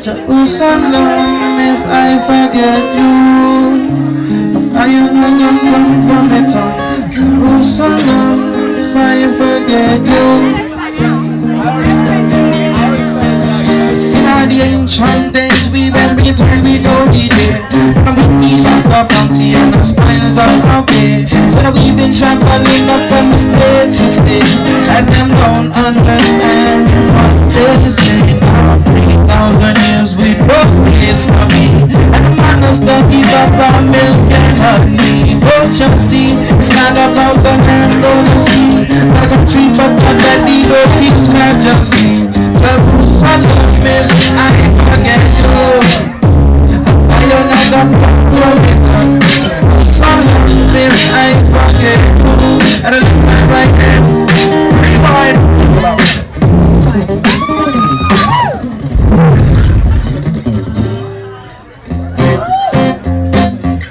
Jerusalem, if I forget you, if I am not come from it on Jerusalem, if I forget you. In the ancient days, we will return, we don't need it. And with these of the bounty and the spines our way. So that we've been traveling up from state to state, and them don't understand what they say now thousand years we progress to me. And the man has to give up our milk and honey. Don't you see, it's not about the land on the sea Not a country but that lead of his majesty. Jerusalem if I forget you. I am not gonna it Jerusalem if I forget you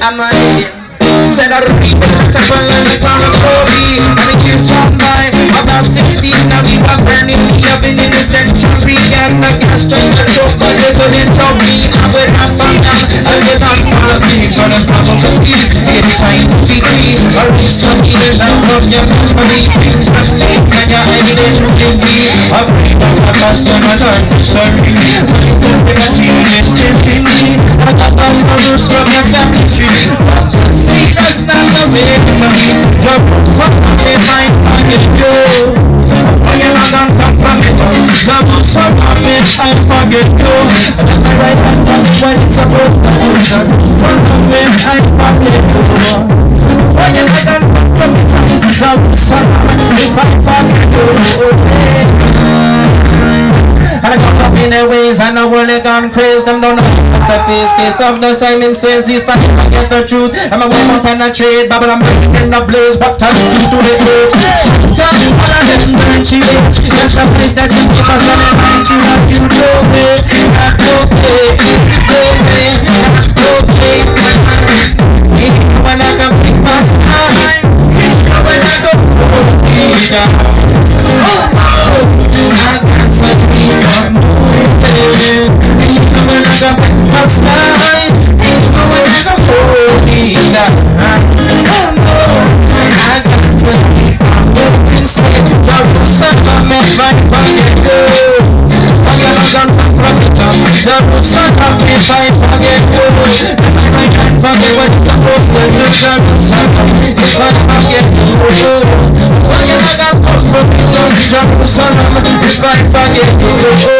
you I'm a Said I the temple and the crown of glory And the years gone by? About 16 now we were burning the oven in the century. And the gas turned to choke but they couldn't choke me. I would have found out I would not fall asleep So the problem to cease They trying to be free. Or reach some years out of your memory. Change and make and your evidence guilty. Of freedom I lost and I learned the story Looking for I forget you And then my right hand on when it's supposed to Drop something I forget For you not gonna come from it Drop something if I forget you and I got up in their ways and the world they gone crazy Them don't know the face Case of the Simon says if I get the truth. I'm a and a trade Babble I'm in the blaze But I'll see to the face up all of them dirty ways That's the place that you keep us the nice to have you no way Jerusalem if I forget you I can't forget what it's supposed to do Jerusalem if I forget you Forget I got come from Jerusalem if I forget you